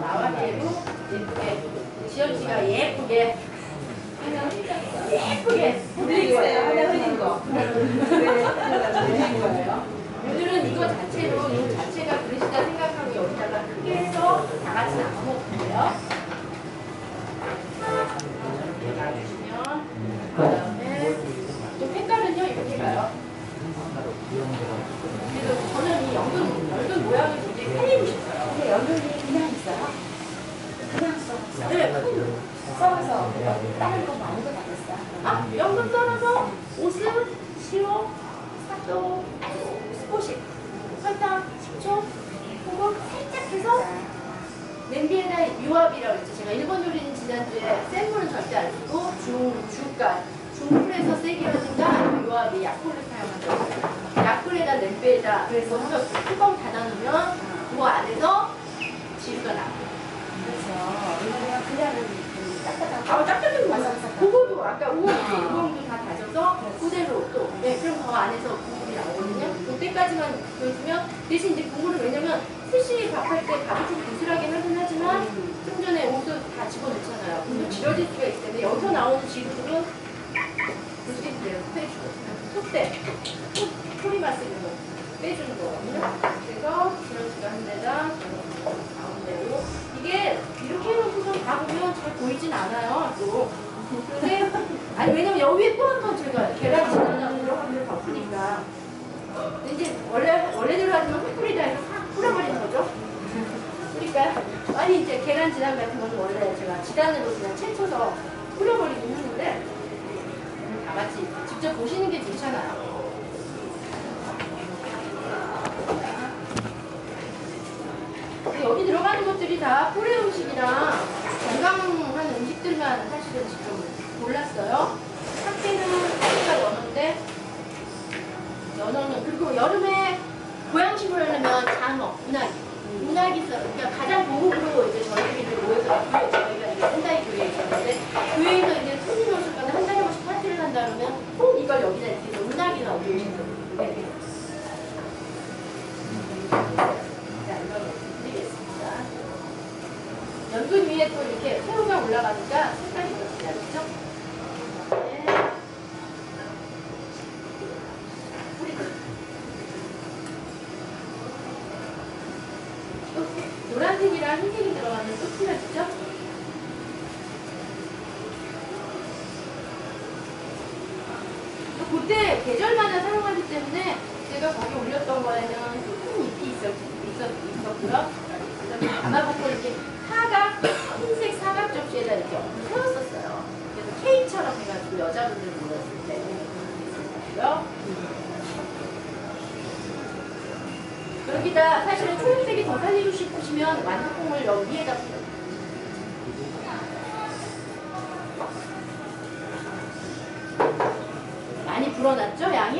나와기에도 예쁘게 지연 씨가 예쁘게 예쁘게 있어요. 하나 흘린 거. 오늘은 이거 자체로 이 자체가 그릇이다 생각하고 여기다가 크게 해서 다 같이 나눠 먹을게요. 놔주시면 그다음에 또 색깔은요 이렇게 가요. 그래서 저는 이 연근 연근 모양을 굉장히 살리고 싶어요. 근데 연근이 그냥 있어요? 그냥 써. 네, 써서 다른 거 많이 거 다녔어. 아, 연금 떨어서 옷은 시오, 또 스포식, 설탕, 식초, 그거 살짝 해서 냄비에다 유압이라고 했죠. 제가 일본 요리는 지난주에 센 물은 절대 안 쓰고 중, 중간, 중불에서 세게 하든가 유압이 약불을 했어요. 약불에다 냄비에다 그래서 뚜껑 닫아놓으면 그거 안에서 지루가 나고 그렇죠. 이거는 그냥 은 딱딱한 아, 짭짤한 거 바삭바삭한 그거도 아까 우엉이, 우엉도 다 다져서 그대로 또, 네, 그럼 더 안에서 국물이 나오거든요. 그때까지만 보여주면, 대신 이제 국물을 왜냐면, 스시 밥할 때 밥이 좀 부스하게 하긴 하지만, 좀 전에 옷도 다 집어넣잖아요. 그럼 질어질 수가 있기 때문에, 여기서 나오는 지루들은, 부스있대요 빼주고. 톱대, 소리 맛을 빼주는 거거든요. 그래서, 지러지가 한 데다, 가운데로. 이게, 이렇게 해놓고선 다 보이진 않아요, 또. 근데, 아니, 왜냐면 여기 위에 또 한 번 제가 계란 들어가면 덮으니까. 근데 이제 원래, 원래대로 하면 흙 뿌리다 해서 싹 뿌려버리는 거죠. 그러니까, 아니, 이제 계란 지단 같은 거는 원래 제가 지단으로 그냥 채쳐서 뿌려버리긴 하는데, 다 같이 직접 보시는 게 좋잖아요. 여기 들어가는 것들이 다 코레 음식이랑 건강 한 음식들만 사실은 지금 골랐어요. 학교는 학교가 연어인데 연어는 그리고 여름에 보양식으로 하려면 장어, 운하기, 운하기 썰 그러니까 가장 고급으로 이제 저희들이 이제 모여서 교회 저희가 이제 한다이 교회에 있었는데 교회에서 이제 손님 오실 거나 한 달에 한 번씩 파티를 한다 그러면 꼭 이걸 여기다 이렇게 운하기나 올려주시거든요. 네. 자, 이거 드리겠습니다. 연근 위에 또 이렇게 새우가 올라가니까 색깔이 더 진하죠? 네. 또 노란색이랑 흰색이 들어가면 또 틀려지죠? 또 그때 계절마다 사용하기 때문에 제가 거기 올렸던 거에는 큰 잎이 있었, 있었, 있었고요. 그다음에 담아보고 이렇게 사각, 흰색 사각 접시에다 이렇게 세웠었어요. 그래서 K처럼 해가지고 여자분들 모였을 때 있었고요. 여기다 사실은 초록색이 더 살리고 싶으시면 완두콩을 여기 위에다 뿌려요. 많이 불어났죠, 양이?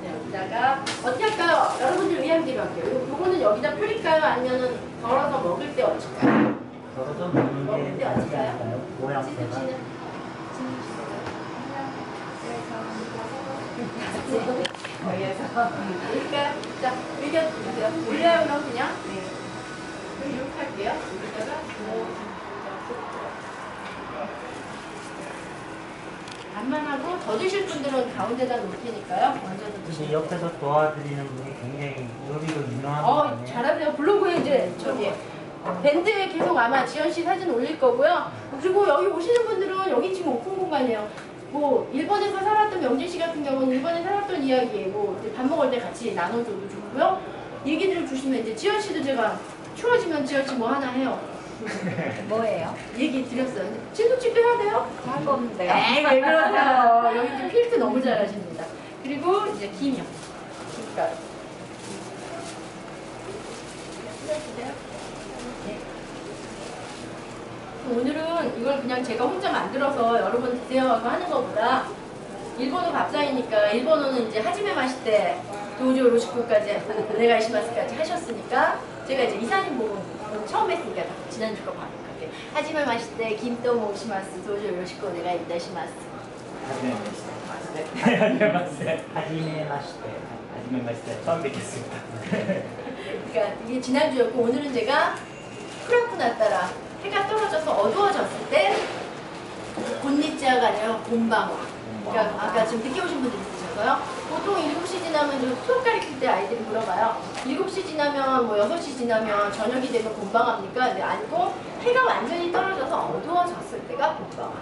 네, 여기다가 어떻게 할까요? 여러분들 위한 대로 할게요. 요- 요거는 여기다 뿌릴까요? 아니면은 덜어서 먹을 때 얹을까요? 덜어서 먹을 때 지금 거기에서. 그러니까 자 의견 주세요. 올려요 그럼 그냥. 그럼 이렇게 할게요. 여기다가 뭐 반만 하고 더 드실 분들은 가운데다 놓을 테니까요. 이제 드시면 옆에서 도와드리는 분이 굉장히 요리로 유명한 어, 분이에요. 잘하세요. 블로그에 이제 저기 어, 밴드에 계속 아마 지연 씨 사진 올릴 거고요. 그리고 여기 오시는 분들은 여기 지금 오픈 공간이에요. 뭐 일본에서 살았던 명진 씨 같은 경우는 일본에 살았던 이야기 뭐 밥 먹을 때 같이 나눠줘도 좋고요. 얘기들 주시면 이제 지연 씨도 제가 추워지면 지연 씨 뭐 하나 해요. 뭐예요? 얘기 드렸어요. 진도집도 해야 돼요? 할거 없는데요. 에이 왜 그러세요. 여기 이제 필트 너무 잘하십니다. 그리고 이제 김이요. 김가루. 뿌려주세요. 네. 오늘은 이걸 그냥 제가 혼자 만들어서 여러분 드세요 하고 하는 것보다 일본어 밥상이니까 일본어는 이제 하지메 마시때 도저 로시코까지 오네가이시마스까지 하셨으니까 제가 이제 이사님 보고 처음 뵀으니까 지난주 거 반복할게 하지메 마시때 김또 모시마스 도저 로시코 오네가이다시마스 하지메 마시테. 하지메 마시테. 하지메 마시테. 하지메 마시테. 처음 뵙겠습니다. 그러니까 이게 지난주였고 오늘은 제가 프라쿠나 따라 해가 떨어져서 어두워졌을 때 곤니찌아가 아니라 곤방화. 그러니까 아까 지금 늦게 오신 분들 있으셔서요. 보통 7시 지나면 좀 수업 가르칠 때 아이들이 물어봐요. 7시 지나면 뭐 6시 지나면 저녁이 되면 곤방합니까? 근데 아니고 해가 완전히 떨어져서 어두워졌을 때가 곤방화.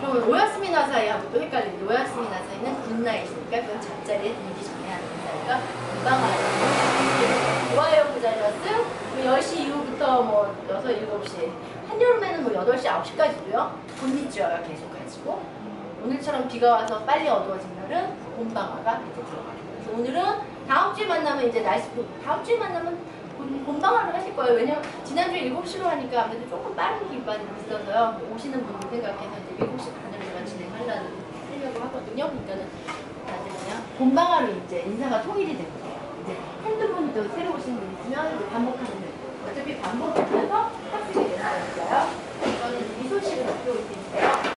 그럼 오야스미나 사이하고 또 헷갈리는데 오야스미나 사이는 굿나잇이니까 그건 잠자리에 들기 전에 하는 사이가 곤방화예요. 좋아요 부자리어스 10시 이후부터 뭐 6, 7시 한여름에는 뭐 8시, 9시까지도요. 곤니찌어가 계속 가지고 오늘처럼 비가 와서 빨리 어두워진 날은 봄방화가 이제 들어가요. 그래서 오늘은 다음 주에 만나면 이제 날씨 다음 주에 만나면 봄방화를 하실 거예요. 왜냐면 지난주에 7시로 하니까 아무래도 조금 빠른 기반이 있어서요. 뭐 오시는 분들 생각해서 이제 7시 반을 제가 진행하려는 하려고 하거든요. 그러니까는 나중에요. 봄방화로 이제 인사가 통일이 될 거예요. 이제 한두 분이 새로 오신 분 있으면 반복하면 돼요. 어차피 반복하면서 학습이 되는 거니까요. 이거는 이 소식을 갖고 올 테니까요.